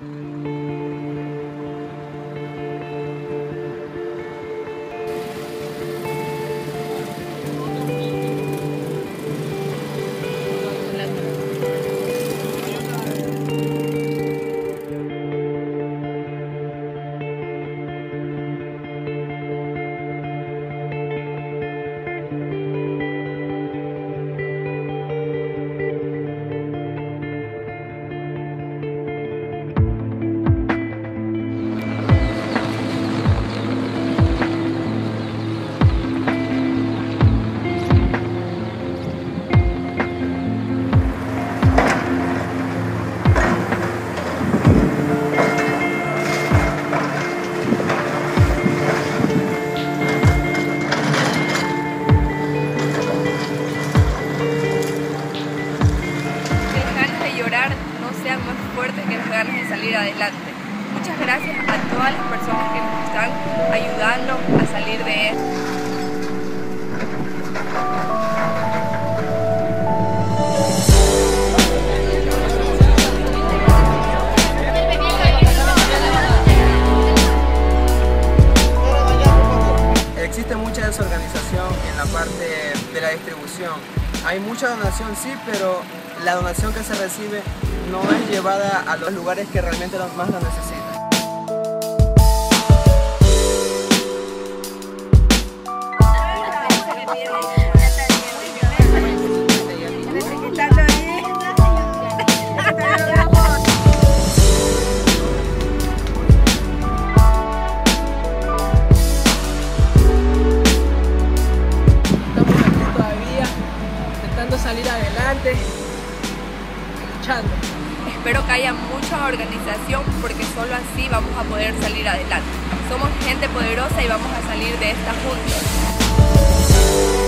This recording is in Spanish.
Que que ganas de salir adelante. Muchas gracias a todas las personas que nos están ayudando a salir de esto. Existe mucha desorganización en la parte de la distribución. Hay mucha donación, sí, pero la donación que se recibe no es llevada a los lugares que realmente los más lo necesitan. Salir adelante, Espero que haya mucha organización porque solo así vamos a poder salir adelante. Somos gente poderosa y vamos a salir de esta juntos.